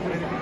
Thank you.